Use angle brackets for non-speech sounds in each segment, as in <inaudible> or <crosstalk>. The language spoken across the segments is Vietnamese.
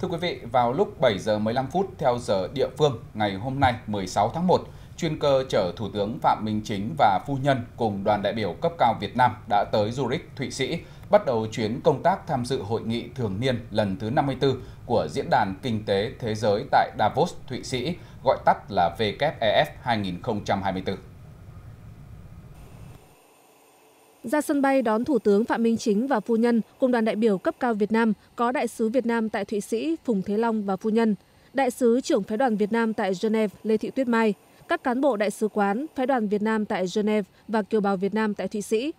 Thưa quý vị, vào lúc 7 giờ 15 phút theo giờ địa phương ngày hôm nay 16 tháng 1, chuyên cơ chở Thủ tướng Phạm Minh Chính và phu nhân cùng đoàn đại biểu cấp cao Việt Nam đã tới Zurich, Thụy Sĩ, bắt đầu chuyến công tác tham dự hội nghị thường niên lần thứ 54 của Diễn đàn Kinh tế Thế giới tại Davos, Thụy Sĩ, gọi tắt là WEF 2024. Ra sân bay đón Thủ tướng Phạm Minh Chính và phu nhân cùng đoàn đại biểu cấp cao Việt Nam có Đại sứ Việt Nam tại Thụy Sĩ Phùng Thế Long và phu nhân, Đại sứ trưởng phái đoàn Việt Nam tại Geneva Lê Thị Tuyết Mai, các cán bộ đại sứ quán, phái đoàn Việt Nam tại Geneva và kiều bào Việt Nam tại Thụy Sĩ.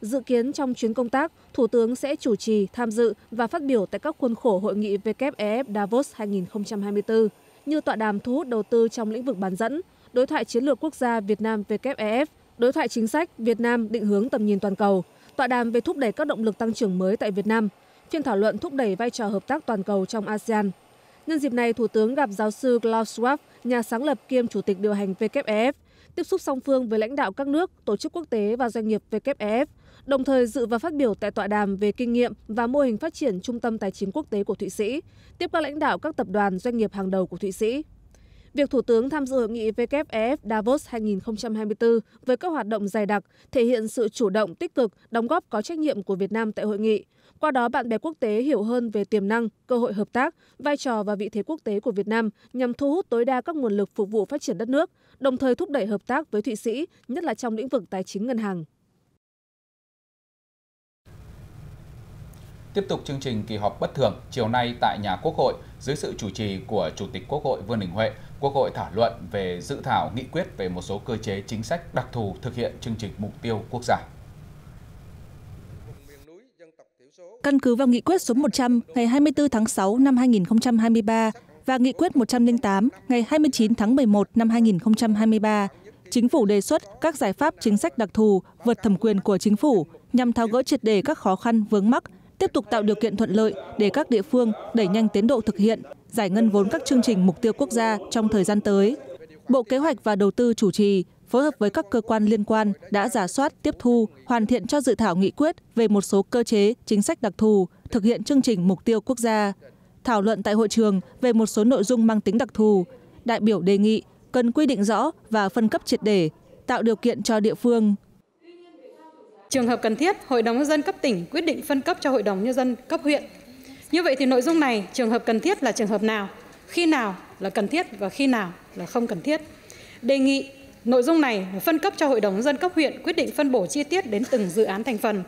Dự kiến trong chuyến công tác, Thủ tướng sẽ chủ trì, tham dự và phát biểu tại các khuôn khổ hội nghị WEF Davos 2024 như tọa đàm thu hút đầu tư trong lĩnh vực bán dẫn, đối thoại chiến lược quốc gia Việt Nam WEF, đối thoại chính sách Việt Nam định hướng tầm nhìn toàn cầu, tọa đàm về thúc đẩy các động lực tăng trưởng mới tại Việt Nam, phiên thảo luận thúc đẩy vai trò hợp tác toàn cầu trong ASEAN. Nhân dịp này, Thủ tướng gặp giáo sư Klaus Schwab, nhà sáng lập kiêm chủ tịch điều hành WEF, tiếp xúc song phương với lãnh đạo các nước, tổ chức quốc tế và doanh nghiệp WEF, đồng thời dự và phát biểu tại tọa đàm về kinh nghiệm và mô hình phát triển trung tâm tài chính quốc tế của Thụy Sĩ, tiếp các lãnh đạo các tập đoàn doanh nghiệp hàng đầu của Thụy Sĩ. Việc Thủ tướng tham dự hội nghị WEF Davos 2024 với các hoạt động dày đặc thể hiện sự chủ động tích cực, đóng góp có trách nhiệm của Việt Nam tại hội nghị. Qua đó bạn bè quốc tế hiểu hơn về tiềm năng, cơ hội hợp tác, vai trò và vị thế quốc tế của Việt Nam nhằm thu hút tối đa các nguồn lực phục vụ phát triển đất nước, đồng thời thúc đẩy hợp tác với Thụy Sĩ, nhất là trong lĩnh vực tài chính ngân hàng. Tiếp tục chương trình kỳ họp bất thường, chiều nay tại nhà Quốc hội, dưới sự chủ trì của Chủ tịch Quốc hội Vương Đình Huệ, Quốc hội thảo luận về dự thảo nghị quyết về một số cơ chế chính sách đặc thù thực hiện chương trình mục tiêu quốc gia. Căn cứ vào nghị quyết số 100 ngày 24 tháng 6 năm 2023 và nghị quyết 108 ngày 29 tháng 11 năm 2023, Chính phủ đề xuất các giải pháp chính sách đặc thù vượt thẩm quyền của chính phủ nhằm tháo gỡ triệt đề các khó khăn vướng mắc tiếp tục tạo điều kiện thuận lợi để các địa phương đẩy nhanh tiến độ thực hiện giải ngân vốn các chương trình mục tiêu quốc gia trong thời gian tới. Bộ kế hoạch và đầu tư chủ trì phối hợp với các cơ quan liên quan đã giả soát tiếp thu hoàn thiện cho dự thảo nghị quyết về một số cơ chế chính sách đặc thù thực hiện chương trình mục tiêu quốc gia. Thảo luận tại hội trường về một số nội dung mang tính đặc thù đại biểu đề nghị cần quy định rõ và phân cấp triệt để tạo điều kiện cho địa phương. Trường hợp cần thiết, Hội đồng nhân dân cấp tỉnh quyết định phân cấp cho Hội đồng nhân dân cấp huyện. Như vậy thì nội dung này trường hợp cần thiết là trường hợp nào, khi nào là cần thiết và khi nào là không cần thiết. Đề nghị nội dung này phân cấp cho Hội đồng dân cấp huyện quyết định phân bổ chi tiết đến từng dự án thành phần.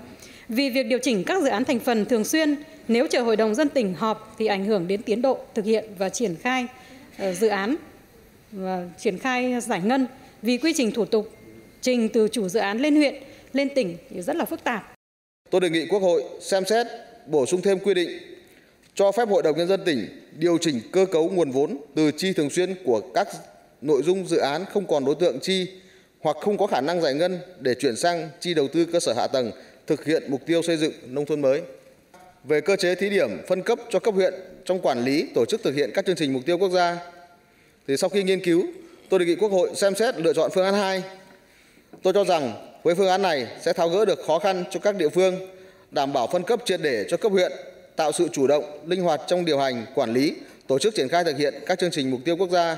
Vì việc điều chỉnh các dự án thành phần thường xuyên nếu chờ Hội đồng dân tỉnh họp thì ảnh hưởng đến tiến độ thực hiện và triển khai ờ, dự án và triển khai giải ngân vì quy trình thủ tục trình từ chủ dự án lên huyện lên tỉnh thì rất là phức tạp. Tôi đề nghị Quốc hội xem xét bổ sung thêm quy định cho phép Hội đồng Nhân dân tỉnh điều chỉnh cơ cấu nguồn vốn từ chi thường xuyên của các nội dung dự án không còn đối tượng chi hoặc không có khả năng giải ngân để chuyển sang chi đầu tư cơ sở hạ tầng thực hiện mục tiêu xây dựng nông thôn mới. Về cơ chế thí điểm phân cấp cho cấp huyện trong quản lý tổ chức thực hiện các chương trình mục tiêu quốc gia thì sau khi nghiên cứu, tôi đề nghị Quốc hội xem xét lựa chọn phương án 2. Tôi cho rằng với phương án này sẽ tháo gỡ được khó khăn cho các địa phương, đảm bảo phân cấp triệt để cho cấp huyện, tạo sự chủ động, linh hoạt trong điều hành, quản lý, tổ chức triển khai thực hiện các chương trình mục tiêu quốc gia.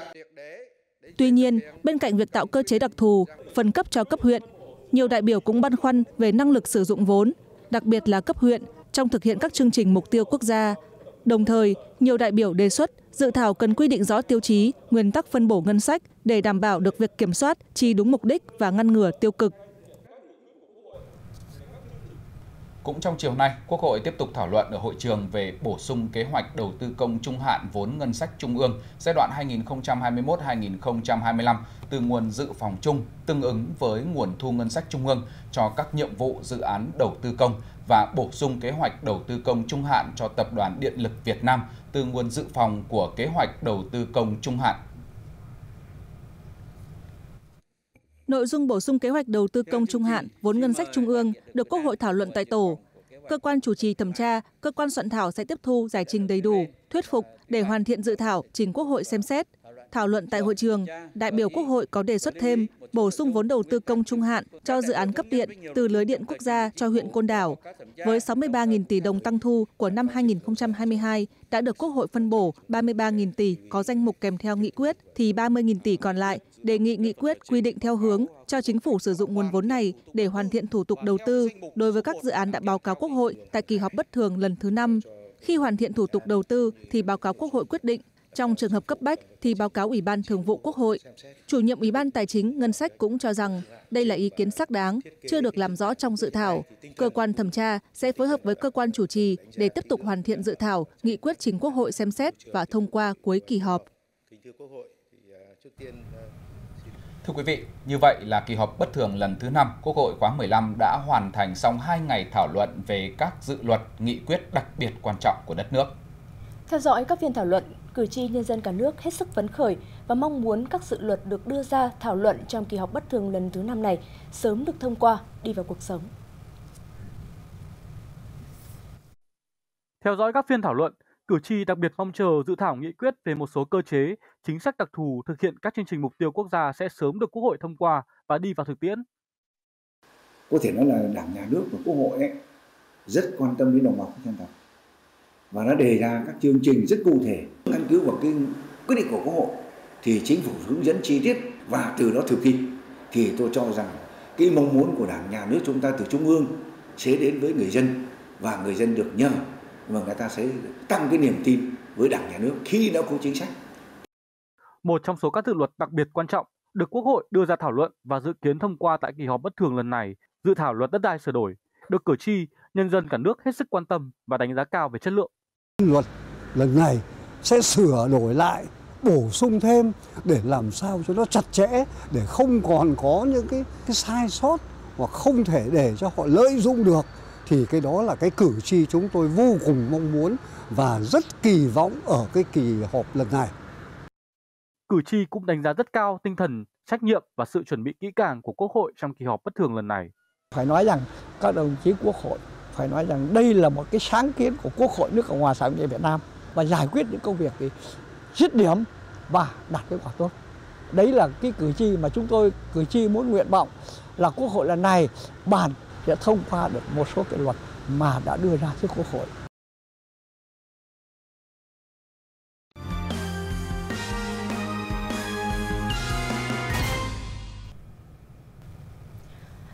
Tuy nhiên, bên cạnh việc tạo cơ chế đặc thù, phân cấp cho cấp huyện, nhiều đại biểu cũng băn khoăn về năng lực sử dụng vốn, đặc biệt là cấp huyện trong thực hiện các chương trình mục tiêu quốc gia. Đồng thời, nhiều đại biểu đề xuất dự thảo cần quy định rõ tiêu chí, nguyên tắc phân bổ ngân sách để đảm bảo được việc kiểm soát, chi đúng mục đích và ngăn ngừa tiêu cực. Cũng trong chiều nay, Quốc hội tiếp tục thảo luận ở hội trường về bổ sung kế hoạch đầu tư công trung hạn vốn ngân sách trung ương giai đoạn 2021-2025 từ nguồn dự phòng chung tương ứng với nguồn thu ngân sách trung ương cho các nhiệm vụ dự án đầu tư công và bổ sung kế hoạch đầu tư công trung hạn cho Tập đoàn Điện lực Việt Nam từ nguồn dự phòng của kế hoạch đầu tư công trung hạn Nội dung bổ sung kế hoạch đầu tư công trung hạn vốn ngân sách trung ương được Quốc hội thảo luận tại tổ. Cơ quan chủ trì thẩm tra, cơ quan soạn thảo sẽ tiếp thu giải trình đầy đủ, thuyết phục để hoàn thiện dự thảo trình Quốc hội xem xét. Thảo luận tại hội trường, đại biểu Quốc hội có đề xuất thêm bổ sung vốn đầu tư công trung hạn cho dự án cấp điện từ lưới điện quốc gia cho huyện Côn Đảo. Với 63.000 tỷ đồng tăng thu của năm 2022 đã được Quốc hội phân bổ 33.000 tỷ có danh mục kèm theo nghị quyết thì 30.000 tỷ còn lại đề nghị nghị quyết quy định theo hướng cho chính phủ sử dụng nguồn vốn này để hoàn thiện thủ tục đầu tư đối với các dự án đã báo cáo Quốc hội tại kỳ họp bất thường lần thứ năm. Khi hoàn thiện thủ tục đầu tư thì báo cáo Quốc hội quyết định trong trường hợp cấp bách thì báo cáo Ủy ban Thường vụ Quốc hội. Chủ nhiệm Ủy ban Tài chính Ngân sách cũng cho rằng đây là ý kiến xác đáng, chưa được làm rõ trong dự thảo. Cơ quan thẩm tra sẽ phối hợp với cơ quan chủ trì để tiếp tục hoàn thiện dự thảo, nghị quyết trình Quốc hội xem xét và thông qua cuối kỳ họp. Thưa quý vị, như vậy là kỳ họp bất thường lần thứ 5 Quốc hội khóa 15 đã hoàn thành xong 2 ngày thảo luận về các dự luật, nghị quyết đặc biệt quan trọng của đất nước. Theo dõi các phiên thảo luận, cử tri nhân dân cả nước hết sức phấn khởi và mong muốn các dự luật được đưa ra thảo luận trong kỳ họp bất thường lần thứ năm này sớm được thông qua, đi vào cuộc sống. Theo dõi các phiên thảo luận, cử tri đặc biệt mong chờ dự thảo nghị quyết về một số cơ chế, chính sách đặc thù thực hiện các chương trình mục tiêu quốc gia sẽ sớm được Quốc hội thông qua và đi vào thực tiễn. Có thể nói là Đảng, Nhà nước và Quốc hội ấy rất quan tâm đến đồng bào dân tộc và nó đề ra các chương trình rất cụ thể căn cứ vào cái quyết định của quốc hội thì chính phủ hướng dẫn chi tiết và từ đó thực thi thì tôi cho rằng cái mong muốn của đảng nhà nước chúng ta từ trung ương sẽ đến với người dân và người dân được nhờ và người ta sẽ tăng cái niềm tin với đảng nhà nước khi đã có chính sách. Một trong số các dự luật đặc biệt quan trọng được Quốc hội đưa ra thảo luận và dự kiến thông qua tại kỳ họp bất thường lần này, dự thảo luật đất đai sửa đổi, được cử tri, nhân dân cả nước hết sức quan tâm và đánh giá cao về chất lượng. Luật lần này sẽ sửa đổi lại, bổ sung thêm để làm sao cho nó chặt chẽ, để không còn có những cái, cái sai sót hoặc không thể để cho họ lợi dụng được thì cái đó là cái cử tri chúng tôi vô cùng mong muốn và rất kỳ vọng ở cái kỳ họp lần này. Cử tri cũng đánh giá rất cao tinh thần, trách nhiệm và sự chuẩn bị kỹ càng của Quốc hội trong kỳ họp bất thường lần này. Phải nói rằng các đồng chí Quốc hội phải nói rằng đây là một cái sáng kiến của Quốc hội nước Cộng hòa xã hội Việt Nam và giải quyết những công việc thì dứt điểm và đạt kết quả tốt. Đấy là cái cử tri mà chúng tôi, cử tri muốn nguyện vọng là Quốc hội lần này bàn sẽ thông qua được một số cái luật mà đã đưa ra trước Quốc hội.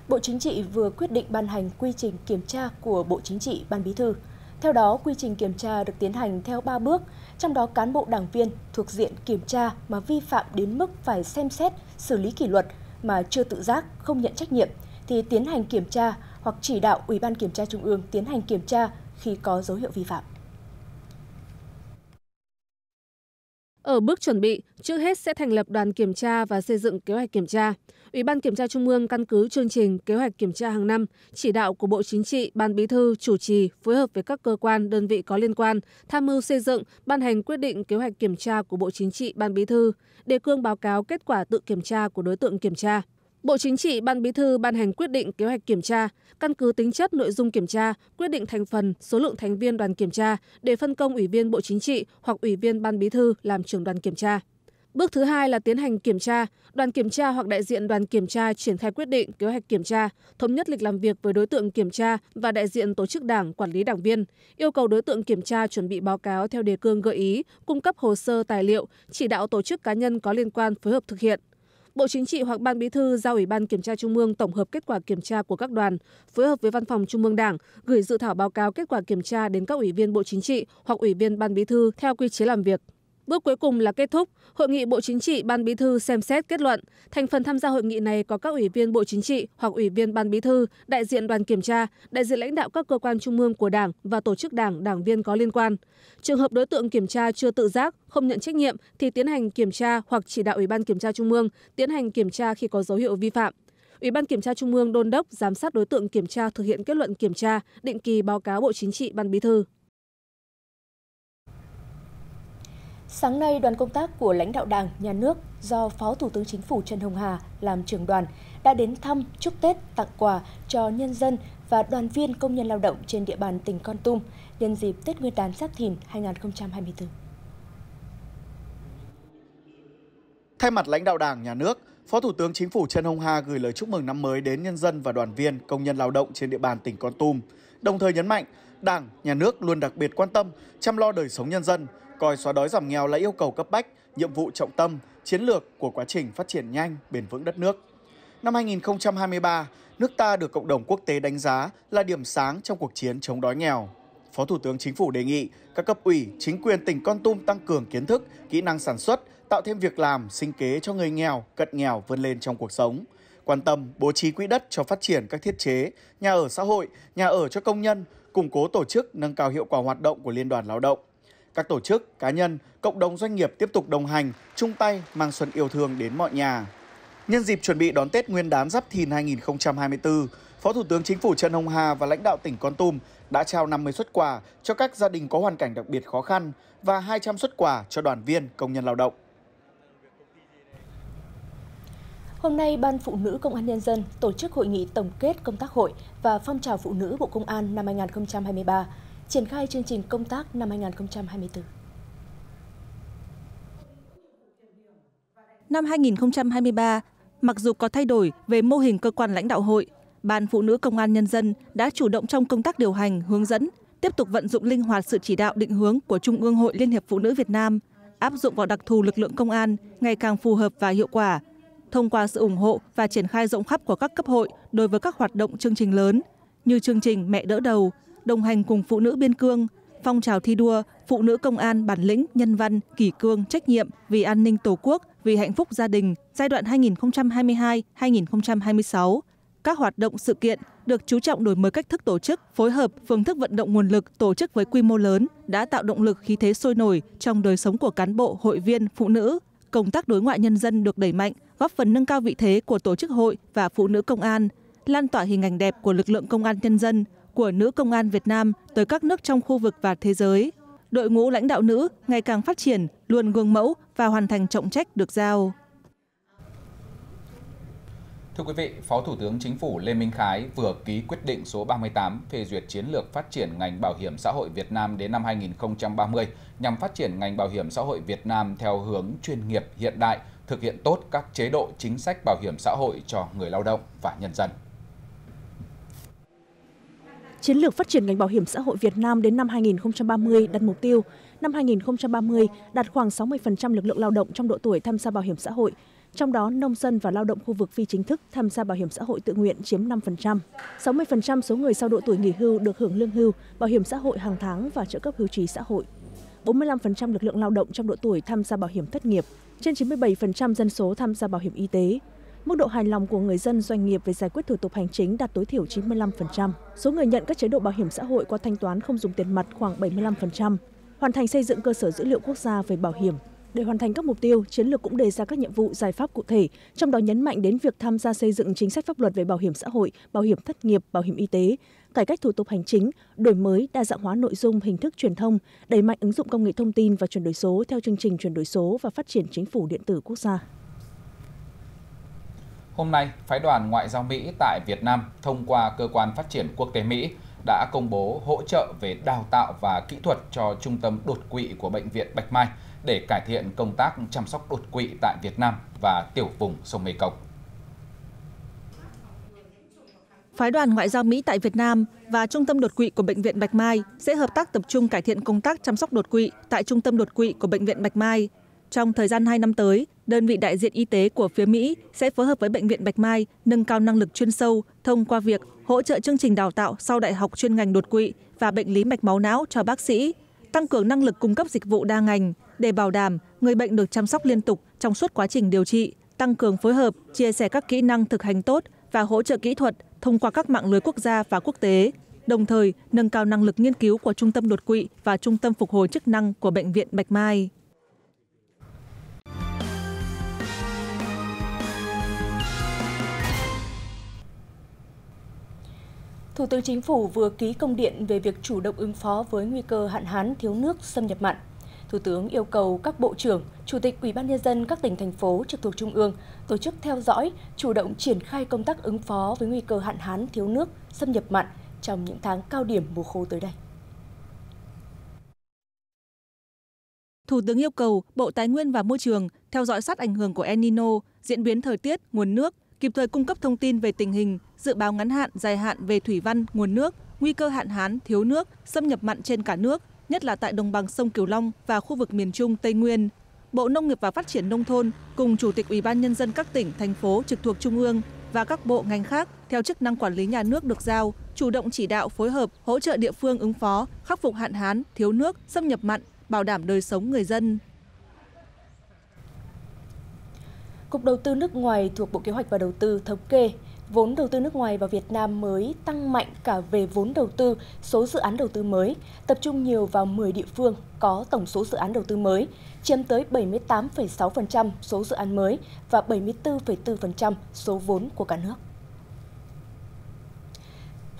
Bộ Chính trị vừa quyết định ban hành quy trình kiểm tra của Bộ Chính trị Ban Bí thư. Theo đó, quy trình kiểm tra được tiến hành theo 3 bước, trong đó cán bộ đảng viên thuộc diện kiểm tra mà vi phạm đến mức phải xem xét, xử lý kỷ luật mà chưa tự giác, không nhận trách nhiệm thì tiến hành kiểm tra hoặc chỉ đạo Ủy ban Kiểm tra Trung ương tiến hành kiểm tra khi có dấu hiệu vi phạm. Ở bước chuẩn bị, trước hết sẽ thành lập đoàn kiểm tra và xây dựng kế hoạch kiểm tra. Ủy ban Kiểm tra Trung ương căn cứ chương trình kế hoạch kiểm tra hàng năm, chỉ đạo của Bộ Chính trị, Ban Bí thư, chủ trì, phối hợp với các cơ quan, đơn vị có liên quan, tham mưu xây dựng, ban hành quyết định kế hoạch kiểm tra của Bộ Chính trị, Ban Bí thư, đề cương báo cáo kết quả tự kiểm tra của đối tượng kiểm tra. Bộ Chính trị Ban Bí thư ban hành quyết định kế hoạch kiểm tra, căn cứ tính chất nội dung kiểm tra, quyết định thành phần, số lượng thành viên đoàn kiểm tra để phân công Ủy viên Bộ Chính trị hoặc Ủy viên Ban Bí thư làm trưởng đoàn kiểm tra. Bước thứ hai là tiến hành kiểm tra, đoàn kiểm tra hoặc đại diện đoàn kiểm tra triển khai quyết định kế hoạch kiểm tra, thống nhất lịch làm việc với đối tượng kiểm tra và đại diện tổ chức đảng, quản lý đảng viên, yêu cầu đối tượng kiểm tra chuẩn bị báo cáo theo đề cương gợi ý, cung cấp hồ sơ tài liệu, chỉ đạo tổ chức cá nhân có liên quan phối hợp thực hiện. Bộ Chính trị hoặc Ban Bí thư giao Ủy ban Kiểm tra Trung ương tổng hợp kết quả kiểm tra của các đoàn, phối hợp với Văn phòng Trung ương Đảng, gửi dự thảo báo cáo kết quả kiểm tra đến các ủy viên Bộ Chính trị hoặc ủy viên Ban Bí thư theo quy chế làm việc. Bước cuối cùng là kết thúc, Hội nghị Bộ Chính trị Ban Bí thư xem xét kết luận, thành phần tham gia hội nghị này có các ủy viên Bộ Chính trị hoặc ủy viên Ban Bí thư, đại diện đoàn kiểm tra, đại diện lãnh đạo các cơ quan trung ương của Đảng và tổ chức Đảng, đảng viên có liên quan. Trường hợp đối tượng kiểm tra chưa tự giác, không nhận trách nhiệm thì tiến hành kiểm tra hoặc chỉ đạo Ủy ban Kiểm tra Trung ương tiến hành kiểm tra khi có dấu hiệu vi phạm. Ủy ban Kiểm tra Trung ương đôn đốc giám sát đối tượng kiểm tra thực hiện kết luận kiểm tra, định kỳ báo cáo Bộ Chính trị Ban Bí thư. Sáng nay, đoàn công tác của lãnh đạo Đảng, Nhà nước do Phó Thủ tướng Chính phủ Trần Hồng Hà làm trưởng đoàn đã đến thăm, chúc Tết, tặng quà cho nhân dân và đoàn viên công nhân lao động trên địa bàn tỉnh Con Tum nhân dịp Tết Nguyên đán Giáp Thìn 2024. Thay mặt lãnh đạo Đảng, Nhà nước, Phó Thủ tướng Chính phủ Trần Hồng Hà gửi lời chúc mừng năm mới đến nhân dân và đoàn viên, công nhân lao động trên địa bàn tỉnh Con Tum, đồng thời nhấn mạnh Đảng, Nhà nước luôn đặc biệt quan tâm, chăm lo đời sống nhân dân, coi xóa đói giảm nghèo là yêu cầu cấp bách, nhiệm vụ trọng tâm, chiến lược của quá trình phát triển nhanh, bền vững đất nước. Năm 2023, nước ta được cộng đồng quốc tế đánh giá là điểm sáng trong cuộc chiến chống đói nghèo. Phó Thủ tướng Chính phủ đề nghị các cấp ủy, chính quyền tỉnh Con Tum tăng cường kiến thức, kỹ năng sản xuất, tạo thêm việc làm, sinh kế cho người nghèo, cận nghèo vươn lên trong cuộc sống. Quan tâm bố trí quỹ đất cho phát triển các thiết chế, nhà ở xã hội, nhà ở cho công nhân, củng cố tổ chức nâng cao hiệu quả hoạt động của Liên đoàn Lao động. Các tổ chức, cá nhân, cộng đồng doanh nghiệp tiếp tục đồng hành, chung tay mang xuân yêu thương đến mọi nhà. Nhân dịp chuẩn bị đón Tết Nguyên đán Giáp Thìn 2024, Phó Thủ tướng Chính phủ Trần Hồng Hà và lãnh đạo tỉnh Con Tum đã trao 50 xuất quà cho các gia đình có hoàn cảnh đặc biệt khó khăn và 200 xuất quà cho đoàn viên công nhân lao động. Hôm nay, Ban Phụ nữ Công an Nhân dân tổ chức hội nghị tổng kết công tác hội và phong trào phụ nữ Bộ Công an năm 2023, triển khai chương trình công tác năm 2024. Năm 2023, mặc dù có thay đổi về mô hình cơ quan lãnh đạo hội, Ban Phụ nữ Công an Nhân dân đã chủ động trong công tác điều hành, hướng dẫn, tiếp tục vận dụng linh hoạt sự chỉ đạo định hướng của Trung ương Hội Liên hiệp Phụ nữ Việt Nam, áp dụng vào đặc thù lực lượng công an ngày càng phù hợp và hiệu quả, thông qua sự ủng hộ và triển khai rộng khắp của các cấp hội đối với các hoạt động chương trình lớn như chương trình Mẹ đỡ đầu, đồng hành cùng phụ nữ biên cương, phong trào thi đua phụ nữ công an bản lĩnh, nhân văn, kỷ cương, trách nhiệm vì an ninh Tổ quốc, vì hạnh phúc gia đình giai đoạn 2022-2026. Các hoạt động sự kiện được chú trọng đổi mới cách thức tổ chức, phối hợp, phương thức vận động nguồn lực tổ chức với quy mô lớn đã tạo động lực khí thế sôi nổi trong đời sống của cán bộ, hội viên, phụ nữ. Công tác đối ngoại nhân dân được đẩy mạnh, góp phần nâng cao vị thế của tổ chức hội và phụ nữ công an, lan tỏa hình ảnh đẹp của lực lượng công an nhân dân, của nữ công an Việt Nam tới các nước trong khu vực và thế giới. Đội ngũ lãnh đạo nữ ngày càng phát triển, luôn gương mẫu và hoàn thành trọng trách được giao. Thưa quý vị, Phó Thủ tướng Chính phủ Lê Minh Khái vừa ký quyết định số 38 phê duyệt chiến lược phát triển ngành bảo hiểm xã hội Việt Nam đến năm 2030 nhằm phát triển ngành bảo hiểm xã hội Việt Nam theo hướng chuyên nghiệp hiện đại, thực hiện tốt các chế độ chính sách bảo hiểm xã hội cho người lao động và nhân dân. Chiến lược phát triển ngành bảo hiểm xã hội Việt Nam đến năm 2030 đặt mục tiêu năm 2030 đạt khoảng 60% lực lượng lao động trong độ tuổi tham gia bảo hiểm xã hội, trong đó nông dân và lao động khu vực phi chính thức tham gia bảo hiểm xã hội tự nguyện chiếm 5%. 60% số người sau độ tuổi nghỉ hưu được hưởng lương hưu, bảo hiểm xã hội hàng tháng và trợ cấp hưu trí xã hội. 45% lực lượng lao động trong độ tuổi tham gia bảo hiểm thất nghiệp, trên 97% dân số tham gia bảo hiểm y tế. Mức độ hài lòng của người dân doanh nghiệp về giải quyết thủ tục hành chính đạt tối thiểu 95%. Số người nhận các chế độ bảo hiểm xã hội qua thanh toán không dùng tiền mặt khoảng 75%. Hoàn thành xây dựng cơ sở dữ liệu quốc gia về bảo hiểm. Để hoàn thành các mục tiêu, chiến lược cũng đề ra các nhiệm vụ giải pháp cụ thể, trong đó nhấn mạnh đến việc tham gia xây dựng chính sách pháp luật về bảo hiểm xã hội, bảo hiểm thất nghiệp, bảo hiểm y tế, cải cách thủ tục hành chính, đổi mới, đa dạng hóa nội dung, hình thức truyền thông, đẩy mạnh ứng dụng công nghệ thông tin và chuyển đổi số theo chương trình chuyển đổi số và phát triển chính phủ điện tử quốc gia. Hôm nay, phái đoàn ngoại giao Mỹ tại Việt Nam thông qua cơ quan phát triển quốc tế Mỹ đã công bố hỗ trợ về đào tạo và kỹ thuật cho trung tâm đột quỵ của bệnh viện Bạch Mai để cải thiện công tác chăm sóc đột quỵ tại Việt Nam và tiểu vùng sông Mekong. Phái đoàn ngoại giao Mỹ tại Việt Nam và Trung tâm đột quỵ của Bệnh viện Bạch Mai sẽ hợp tác tập trung cải thiện công tác chăm sóc đột quỵ tại Trung tâm đột quỵ của Bệnh viện Bạch Mai. Trong thời gian 2 năm tới, đơn vị đại diện y tế của phía Mỹ sẽ phối hợp với Bệnh viện Bạch Mai nâng cao năng lực chuyên sâu thông qua việc hỗ trợ chương trình đào tạo sau đại học chuyên ngành đột quỵ và bệnh lý mạch máu não cho bác sĩ, tăng cường năng lực cung cấp dịch vụ đa ngành để bảo đảm người bệnh được chăm sóc liên tục trong suốt quá trình điều trị, tăng cường phối hợp, chia sẻ các kỹ năng thực hành tốt và hỗ trợ kỹ thuật thông qua các mạng lưới quốc gia và quốc tế, đồng thời nâng cao năng lực nghiên cứu của Trung tâm đột quỵ và Trung tâm phục hồi chức năng của Bệnh viện Bạch Mai. Thủ tướng Chính phủ vừa ký công điện về việc chủ động ứng phó với nguy cơ hạn hán thiếu nước xâm nhập mặn. Thủ tướng yêu cầu các bộ trưởng, chủ tịch Ủy ban nhân dân các tỉnh thành phố trực thuộc trung ương tổ chức theo dõi, chủ động triển khai công tác ứng phó với nguy cơ hạn hán thiếu nước xâm nhập mặn trong những tháng cao điểm mùa khô tới đây. Thủ tướng yêu cầu Bộ Tài nguyên và Môi trường theo dõi sát ảnh hưởng của El Nino, diễn biến thời tiết, nguồn nước, kịp thời cung cấp thông tin về tình hình, dự báo ngắn hạn, dài hạn về thủy văn, nguồn nước, nguy cơ hạn hán, thiếu nước, xâm nhập mặn trên cả nước, nhất là tại đồng bằng sông Cửu Long và khu vực miền Trung Tây Nguyên. Bộ Nông nghiệp và Phát triển nông thôn cùng Chủ tịch Ủy ban nhân dân các tỉnh, thành phố trực thuộc trung ương và các bộ ngành khác theo chức năng quản lý nhà nước được giao, chủ động chỉ đạo phối hợp, hỗ trợ địa phương ứng phó, khắc phục hạn hán, thiếu nước, xâm nhập mặn, bảo đảm đời sống người dân. Cục Đầu tư nước ngoài thuộc Bộ Kế hoạch và Đầu tư thống kê, vốn đầu tư nước ngoài vào Việt Nam mới tăng mạnh cả về vốn đầu tư, số dự án đầu tư mới, tập trung nhiều vào 10 địa phương có tổng số dự án đầu tư mới, chiếm tới 78,6% số dự án mới và 74,4% số vốn của cả nước.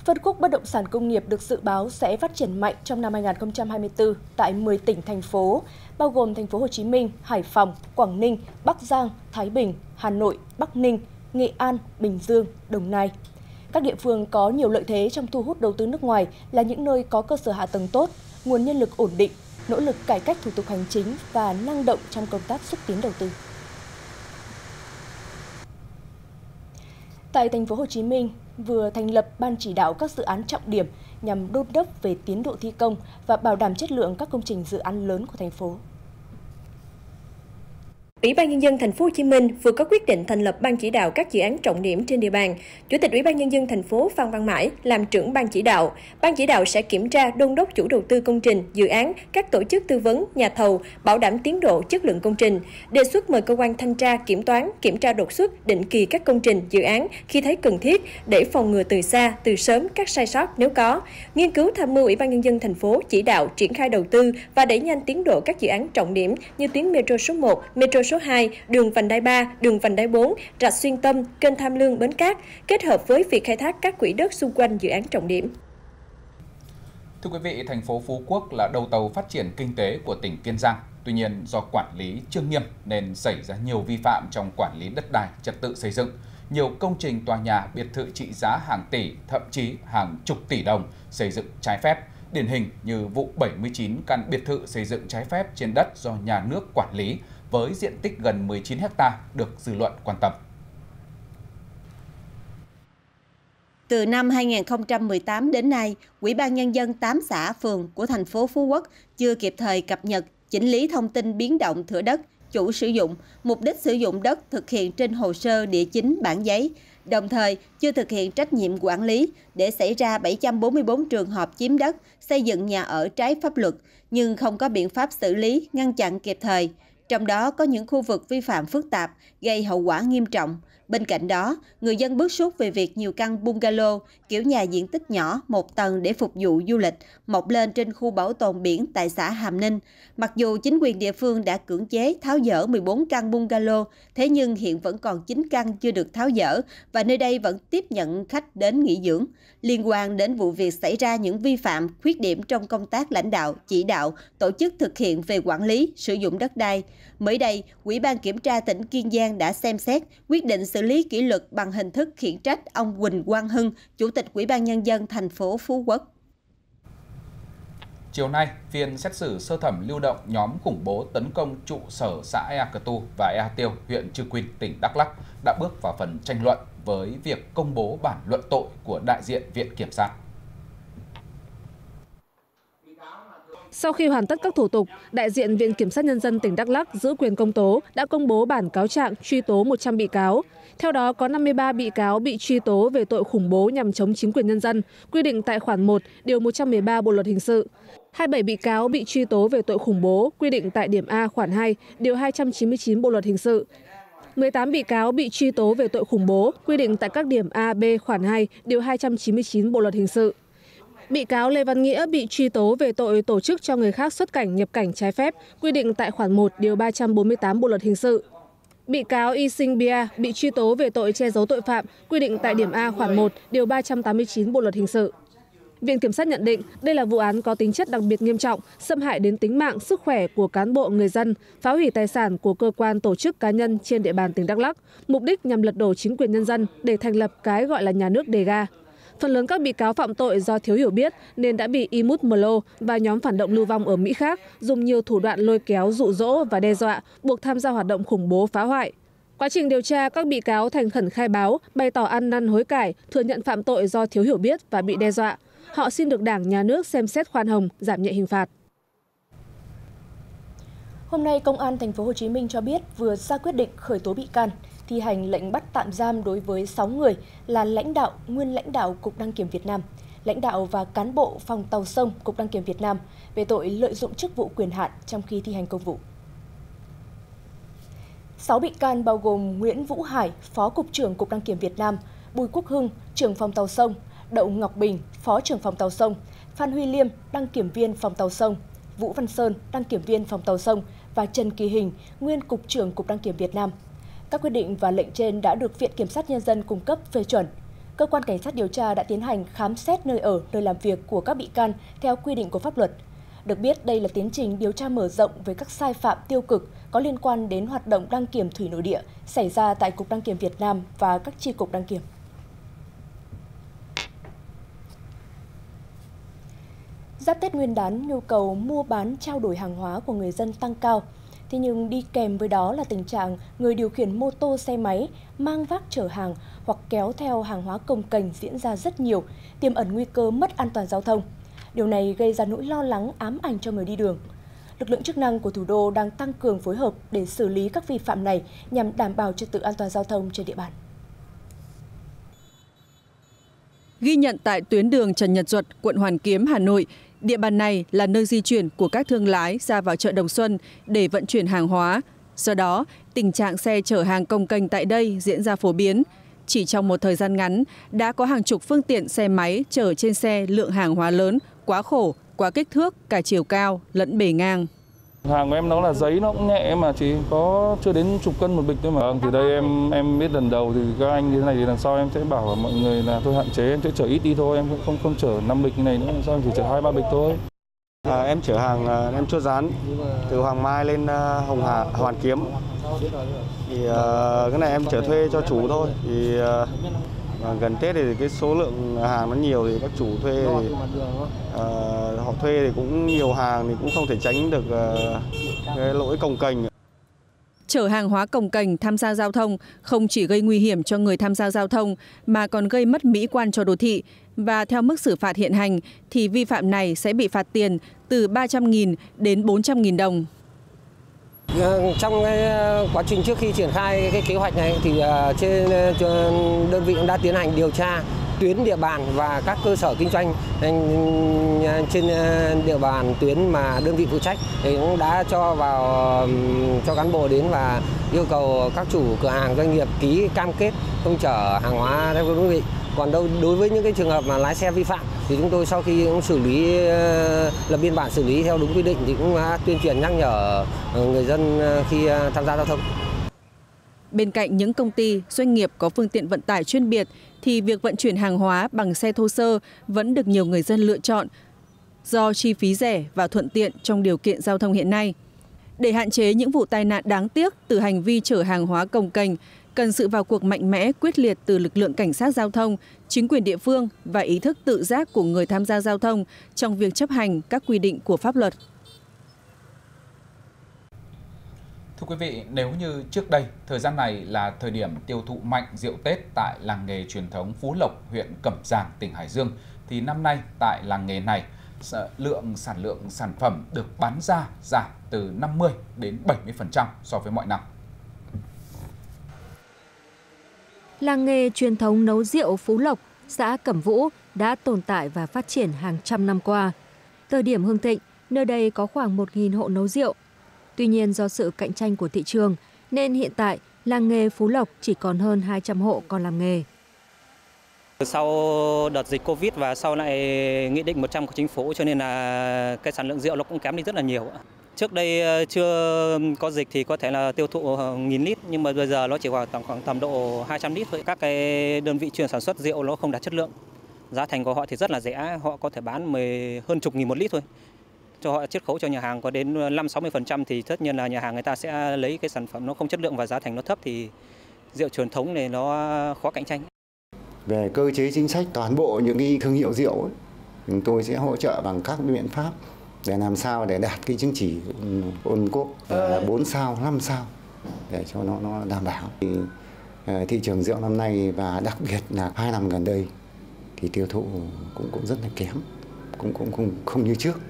Phân khúc bất động sản công nghiệp được dự báo sẽ phát triển mạnh trong năm 2024 tại 10 tỉnh thành phố, bao gồm thành phố Hồ Chí Minh, Hải Phòng, Quảng Ninh, Bắc Giang, Thái Bình, Hà Nội, Bắc Ninh, Nghệ An, Bình Dương, Đồng Nai. Các địa phương có nhiều lợi thế trong thu hút đầu tư nước ngoài là những nơi có cơ sở hạ tầng tốt, nguồn nhân lực ổn định, nỗ lực cải cách thủ tục hành chính và năng động trong công tác xúc tiến đầu tư. Tại thành phố Hồ Chí Minh, vừa thành lập ban chỉ đạo các dự án trọng điểm nhằm đôn đốc về tiến độ thi công và bảo đảm chất lượng các công trình dự án lớn của thành phố. Ủy ban nhân dân thành phố Hồ Chí Minh vừa có quyết định thành lập ban chỉ đạo các dự án trọng điểm trên địa bàn. Chủ tịch Ủy ban nhân dân thành phố Phan Văn Mãi làm trưởng ban chỉ đạo. Ban chỉ đạo sẽ kiểm tra đôn đốc chủ đầu tư công trình, dự án, các tổ chức tư vấn, nhà thầu, bảo đảm tiến độ, chất lượng công trình, đề xuất mời cơ quan thanh tra, kiểm toán, kiểm tra đột xuất định kỳ các công trình, dự án khi thấy cần thiết để phòng ngừa từ xa, từ sớm các sai sót nếu có. Nghiên cứu tham mưu Ủy ban nhân dân thành phố chỉ đạo triển khai đầu tư và đẩy nhanh tiến độ các dự án trọng điểm như tuyến metro số 1, metro số 2, đường vành đai 3, đường vành đai 4, rạch xuyên tâm, kênh Tham Lương, Bến Cát, kết hợp với việc khai thác các quỹ đất xung quanh dự án trọng điểm. Thưa quý vị, thành phố Phú Quốc là đầu tàu phát triển kinh tế của tỉnh Kiên Giang. Tuy nhiên, do quản lý chưa nghiêm nên xảy ra nhiều vi phạm trong quản lý đất đai, trật tự xây dựng. Nhiều công trình tòa nhà, biệt thự trị giá hàng tỷ, thậm chí hàng chục tỷ đồng xây dựng trái phép. Điển hình như vụ 79 căn biệt thự xây dựng trái phép trên đất do nhà nước quản lý với diện tích gần 19 ha được dư luận quan tâm. Từ năm 2018 đến nay, Ủy ban Nhân dân 8 xã, phường của thành phố Phú Quốc chưa kịp thời cập nhật, chỉnh lý thông tin biến động thửa đất, chủ sử dụng, mục đích sử dụng đất thực hiện trên hồ sơ địa chính bản giấy, đồng thời chưa thực hiện trách nhiệm quản lý để xảy ra 744 trường hợp chiếm đất, xây dựng nhà ở trái pháp luật, nhưng không có biện pháp xử lý, ngăn chặn kịp thời. Trong đó có những khu vực vi phạm phức tạp, gây hậu quả nghiêm trọng. Bên cạnh đó, người dân bức xúc về việc nhiều căn bungalow, kiểu nhà diện tích nhỏ, một tầng để phục vụ du lịch, mọc lên trên khu bảo tồn biển tại xã Hàm Ninh. Mặc dù chính quyền địa phương đã cưỡng chế tháo dỡ 14 căn bungalow, thế nhưng hiện vẫn còn 9 căn chưa được tháo dỡ và nơi đây vẫn tiếp nhận khách đến nghỉ dưỡng. Liên quan đến vụ việc xảy ra những vi phạm, khuyết điểm trong công tác lãnh đạo, chỉ đạo, tổ chức thực hiện về quản lý, sử dụng đất đai. Mới đây, Ủy ban Kiểm tra tỉnh Kiên Giang đã xem xét quyết định xử lý kỷ luật bằng hình thức khiển trách ông Quỳnh Quang Hưng, Chủ tịch Ủy ban Nhân dân thành phố Phú Quốc. Chiều nay, phiên xét xử sơ thẩm lưu động nhóm khủng bố tấn công trụ sở xã Ea Cờ Tu và Ea Tiêu, huyện Trư Quynh, tỉnh Đắk Lắk đã bước vào phần tranh luận với việc công bố bản luận tội của đại diện Viện Kiểm sát. Sau khi hoàn tất các thủ tục, đại diện Viện Kiểm sát Nhân dân tỉnh Đắk Lắc giữ quyền công tố đã công bố bản cáo trạng truy tố 100 bị cáo. Theo đó, có 53 bị cáo bị truy tố về tội khủng bố nhằm chống chính quyền nhân dân, quy định tại khoản 1, điều 113 Bộ Luật Hình sự. 27 bị cáo bị truy tố về tội khủng bố, quy định tại điểm A khoản 2, điều 299 Bộ Luật Hình sự. 18 bị cáo bị truy tố về tội khủng bố, quy định tại các điểm A, B khoản 2, điều 299 Bộ Luật Hình sự. Bị cáo Lê Văn Nghĩa bị truy tố về tội tổ chức cho người khác xuất cảnh nhập cảnh trái phép, quy định tại khoản 1 điều 348 Bộ luật hình sự. Bị cáo Y Sinh Bia bị truy tố về tội che giấu tội phạm, quy định tại điểm A khoản một điều 389 Bộ luật hình sự. Viện Kiểm sát nhận định đây là vụ án có tính chất đặc biệt nghiêm trọng, xâm hại đến tính mạng, sức khỏe của cán bộ người dân, phá hủy tài sản của cơ quan tổ chức cá nhân trên địa bàn tỉnh Đắk lắc mục đích nhằm lật đổ chính quyền nhân dân để thành lập cái gọi là nhà nước đề ga. Phần lớn các bị cáo phạm tội do thiếu hiểu biết nên đã bị Imut Mlo và nhóm phản động lưu vong ở Mỹ khác dùng nhiều thủ đoạn lôi kéo, rụ rỗ và đe dọa, buộc tham gia hoạt động khủng bố phá hoại. Quá trình điều tra, các bị cáo thành khẩn khai báo, bày tỏ ăn năn hối cải, thừa nhận phạm tội do thiếu hiểu biết và bị đe dọa. Họ xin được Đảng, Nhà nước xem xét khoan hồng, giảm nhẹ hình phạt. Hôm nay, Công an Thành phố Hồ Chí Minh cho biết vừa ra quyết định khởi tố bị can, thi hành lệnh bắt tạm giam đối với 6 người là lãnh đạo, nguyên lãnh đạo Cục Đăng kiểm Việt Nam, lãnh đạo và cán bộ phòng tàu sông Cục Đăng kiểm Việt Nam về tội lợi dụng chức vụ quyền hạn trong khi thi hành công vụ. 6 bị can bao gồm Nguyễn Vũ Hải, Phó Cục trưởng Cục Đăng kiểm Việt Nam, Bùi Quốc Hưng, trưởng phòng tàu sông, Đậu Ngọc Bình, Phó trưởng phòng tàu sông, Phan Huy Liêm, đăng kiểm viên phòng tàu sông, Vũ Văn Sơn, đăng kiểm viên phòng tàu sông và Trần Kỳ Hình, nguyên Cục trưởng Cục Đăng kiểm Việt Nam. Các quyết định và lệnh trên đã được Viện Kiểm sát Nhân dân cung cấp phê chuẩn. Cơ quan Cảnh sát điều tra đã tiến hành khám xét nơi ở, nơi làm việc của các bị can theo quy định của pháp luật. Được biết, đây là tiến trình điều tra mở rộng về các sai phạm tiêu cực có liên quan đến hoạt động đăng kiểm thủy nội địa xảy ra tại Cục Đăng kiểm Việt Nam và các chi cục đăng kiểm. Giáp Tết Nguyên đán, nhu cầu mua bán trao đổi hàng hóa của người dân tăng cao. Thế nhưng đi kèm với đó là tình trạng người điều khiển mô tô xe máy mang vác chở hàng hoặc kéo theo hàng hóa công cành diễn ra rất nhiều, tiềm ẩn nguy cơ mất an toàn giao thông. Điều này gây ra nỗi lo lắng ám ảnh cho người đi đường. Lực lượng chức năng của thủ đô đang tăng cường phối hợp để xử lý các vi phạm này nhằm đảm bảo trật tự an toàn giao thông trên địa bàn. Ghi nhận tại tuyến đường Trần Nhật Duật, quận Hoàn Kiếm, Hà Nội, địa bàn này là nơi di chuyển của các thương lái ra vào chợ Đồng Xuân để vận chuyển hàng hóa. Do đó, tình trạng xe chở hàng công kênh tại đây diễn ra phổ biến. Chỉ trong một thời gian ngắn, đã có hàng chục phương tiện xe máy chở trên xe lượng hàng hóa lớn, quá khổ, quá kích thước, cả chiều cao lẫn bề ngang. Hàng của em nó là giấy nó cũng nhẹ mà chỉ có chưa đến chục cân một bịch thôi mà. Vâng, thì đây em em biết lần đầu thì các anh như thế này thì lần sau em sẽ bảo mọi người là tôi hạn chế em sẽ chở ít đi thôi, em không không chở 5 bịch như này nữa, sao em chỉ chở hai ba bịch thôi. À, em chở hàng à, em chốt rán từ Hoàng Mai lên à, Hồng Hà Hoàn Kiếm. Thì uh, cái này em chở thuê cho chủ thôi. Thì uh, gần Tết thì cái số lượng hàng nó nhiều thì các chủ thuê thì, uh, họ thuê thì cũng nhiều hàng thì cũng không thể tránh được uh, cái lỗi cồng kềnh. Chở hàng hóa cồng kềnh tham gia giao thông không chỉ gây nguy hiểm cho người tham gia giao thông mà còn gây mất mỹ quan cho đô thị và theo mức xử phạt hiện hành thì vi phạm này sẽ bị phạt tiền từ 300.000 đến 400.000 đồng. Dạ, trong cái ờ, quá trình trước khi triển khai cái kế hoạch này thì ờ, trên ờ, đơn vị cũng đã tiến hành điều tra tuyến địa bàn và các cơ sở kinh doanh ừ, trên ờ, địa bàn tuyến mà đơn vị phụ trách thì cũng đã cho vào cho cán bộ đến và yêu cầu các chủ cửa hàng doanh nghiệp ký cam kết không chở hàng hóa theo đúng quy định còn đâu đối với những cái trường hợp mà lái xe vi phạm thì chúng tôi sau khi cũng xử lý ờ, lập biên bản xử lý theo đúng quy định thì cũng tuyên truyền nhắc nhở ờ, người dân khi tham gia giao thông. Bên cạnh những công ty, doanh nghiệp có phương tiện vận tải chuyên biệt thì việc vận chuyển hàng hóa bằng xe thô sơ vẫn được nhiều người dân lựa chọn do chi phí rẻ và thuận tiện trong điều kiện giao thông hiện nay. Để hạn chế những vụ tai nạn đáng tiếc từ hành vi chở hàng hóa công kềnh, cần sự vào cuộc mạnh mẽ, quyết liệt từ lực lượng cảnh sát giao thông, chính quyền địa phương và ý thức tự giác của người tham gia giao thông trong việc chấp hành các quy định của pháp luật. Thưa quý vị, nếu như trước đây, thời gian này là thời điểm tiêu thụ mạnh rượu Tết tại làng nghề truyền thống Phú Lộc, huyện Cẩm Giàng, tỉnh Hải Dương, thì năm nay tại làng nghề này, lượng sản lượng sản phẩm được bán ra giảm từ 50 đến 70% so với mọi năm. Làng nghề truyền thống nấu rượu Phú Lộc, xã Cẩm Vũ đã tồn tại và phát triển hàng trăm năm qua. Thời điểm Hương thịnh, nơi đây có khoảng 1.000 hộ nấu rượu. Tuy nhiên do sự cạnh tranh của thị trường, nên hiện tại làng nghề Phú Lộc chỉ còn hơn 200 hộ còn làm nghề. Sau đợt dịch Covid và sau lại nghị định 100 của chính phủ cho nên là cái sản lượng rượu nó cũng kém đi rất là nhiều. Trước đây ờ, chưa có dịch thì có thể là tiêu thụ ờ, nghìn lít nhưng mà bây giờ nó chỉ khoảng tầm khoảng tầm độ 200 lít thôi. Các cái đơn vị chuyên sản xuất rượu nó không đạt chất lượng. Giá thành của họ thì rất là rẻ, họ có thể bán mười hơn chục nghìn một lít thôi. Cho họ chiết khấu cho nhà hàng có đến 5-60% thì tất nhiên là nhà hàng người ta sẽ lấy cái sản phẩm nó không chất lượng và giá thành nó thấp thì rượu truyền thống này nó khó cạnh tranh. về cơ chế chính sách toàn bộ những cái thương hiệu rượu ấy, chúng tôi sẽ hỗ trợ bằng các biện pháp để làm sao để đạt cái chứng chỉ ôn cốp bốn sao 5 sao để cho nó nó đảm bảo. Thì, uh, thị trường rượu năm nay và đặc biệt là hai năm gần đây thì tiêu thụ cũng cũng rất là kém cũng cũng không không như trước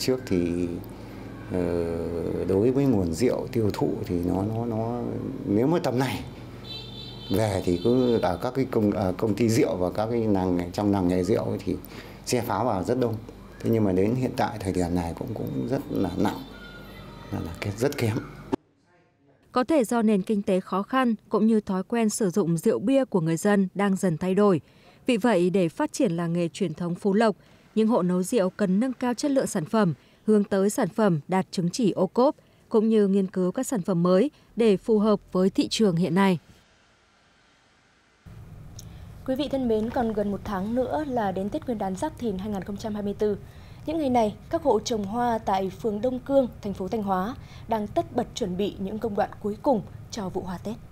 trước thì ờ, đối với nguồn rượu tiêu thụ thì nó nó nó nếu mà tầm này về thì cứ ở các cái công ở công ty rượu và các cái làng trong làng nghề rượu thì xe pháo vào rất đông thế nhưng mà đến hiện tại thời điểm này cũng cũng rất là nặng là, là rất kém có thể do nền kinh tế khó khăn cũng như thói quen sử dụng rượu bia của người dân đang dần thay đổi. Vì vậy, để phát triển làng nghề truyền thống Phú Lộc, những hộ nấu rượu cần nâng cao chất lượng sản phẩm, hướng tới sản phẩm đạt chứng chỉ ô cốp, cũng như nghiên cứu các sản phẩm mới để phù hợp với thị trường hiện nay. Quý vị thân mến, còn gần một tháng nữa là đến Tết Nguyên đán Giáp Thìn 2024. Những ngày này, các hộ trồng hoa tại phường Đông Cương, thành phố Thanh Hóa đang tất bật chuẩn bị những công đoạn cuối cùng cho vụ hoa Tết.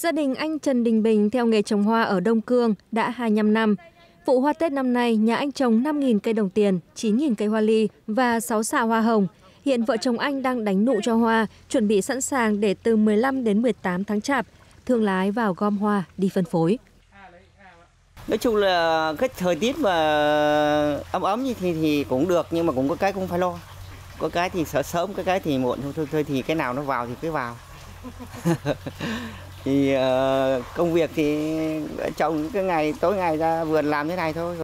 Gia đình anh Trần Đình Bình theo nghề trồng hoa ở Đông Cương đã 25 năm. Vụ hoa Tết năm nay, nhà anh trồng 5.000 cây đồng tiền, 9.000 cây hoa ly và 6 xạ hoa hồng. Hiện vợ chồng anh đang đánh nụ cho hoa, chuẩn bị sẵn sàng để từ 15 đến 18 tháng chạp, thương lái vào gom hoa đi phân phối. Nói chung là cái thời tiết mà ấm ấm như thì thì cũng được nhưng mà cũng có cái cũng phải lo. Có cái thì sợ sớm, cái cái thì muộn thôi thôi, thôi thì cái nào nó vào thì cứ vào. <laughs> thì uh, công việc thì trồng cái ngày tối ngày ra vườn làm thế này thôi.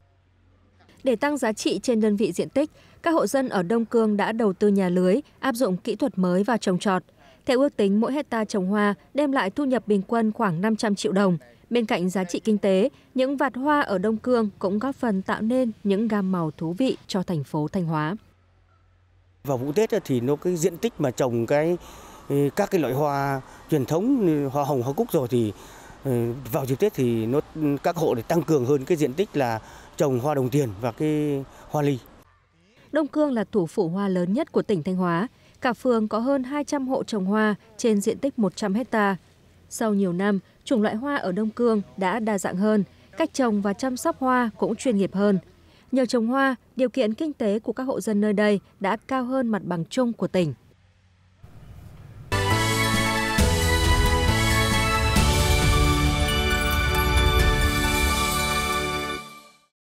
Để tăng giá trị trên đơn vị diện tích, các hộ dân ở Đông Cương đã đầu tư nhà lưới, áp dụng kỹ thuật mới vào trồng trọt. Theo ước tính, mỗi hecta trồng hoa đem lại thu nhập bình quân khoảng 500 triệu đồng. Bên cạnh giá trị kinh tế, những vạt hoa ở Đông Cương cũng góp phần tạo nên những gam màu thú vị cho thành phố Thanh Hóa. Vào vụ Tết thì nó cái diện tích mà trồng cái các cái loại hoa truyền thống hoa hồng hoa cúc rồi thì ừ, vào dịp Tết thì nó các hộ để tăng cường hơn cái diện tích là trồng hoa đồng tiền và cái hoa ly. Đông Cương là thủ phủ hoa lớn nhất của tỉnh Thanh Hóa. Cả phường có hơn 200 hộ trồng hoa trên diện tích 100 hecta. Sau nhiều năm, chủng loại hoa ở Đông Cương đã đa dạng hơn, cách trồng và chăm sóc hoa cũng chuyên nghiệp hơn. Nhờ trồng hoa, điều kiện kinh tế của các hộ dân nơi đây đã cao hơn mặt bằng chung của tỉnh.